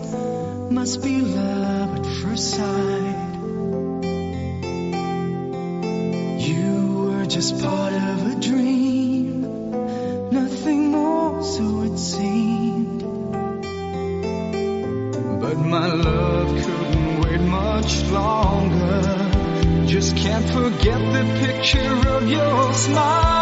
must be love at first sight. You were just part of a dream, nothing more, so it seemed. But my love couldn't wait much longer. Just can't forget the picture of your smile.